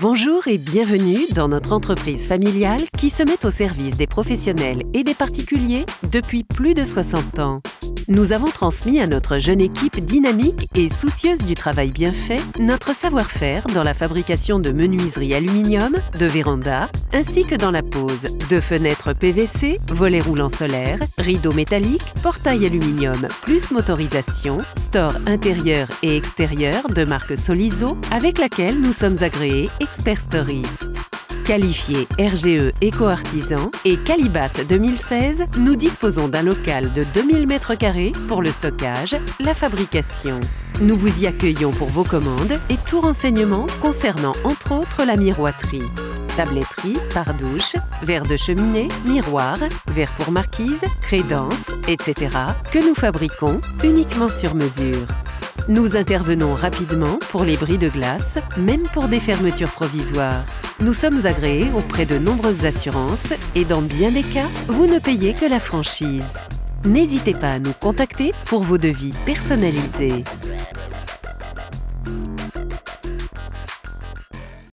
Bonjour et bienvenue dans notre entreprise familiale qui se met au service des professionnels et des particuliers depuis plus de 60 ans. Nous avons transmis à notre jeune équipe dynamique et soucieuse du travail bien fait notre savoir-faire dans la fabrication de menuiseries aluminium, de vérandas, ainsi que dans la pose de fenêtres PVC, volets roulants solaires, rideaux métalliques, portail aluminium plus motorisation, store intérieur et extérieur de marque Soliso avec laquelle nous sommes agréés Expert Storist. Qualifié RGE Éco-Artisan et Calibat 2016, nous disposons d'un local de 2000 m2 pour le stockage, la fabrication. Nous vous y accueillons pour vos commandes et tout renseignement concernant entre autres la miroiterie. Tabletterie, pare-douche, verre de cheminée, miroir, verre pour marquise, crédence, etc. que nous fabriquons uniquement sur mesure. Nous intervenons rapidement pour les bris de glace, même pour des fermetures provisoires. Nous sommes agréés auprès de nombreuses assurances et dans bien des cas, vous ne payez que la franchise. N'hésitez pas à nous contacter pour vos devis personnalisés.